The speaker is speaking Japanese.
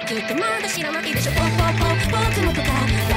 きっとまだ知らないでしょ。ポンポンポン僕もとか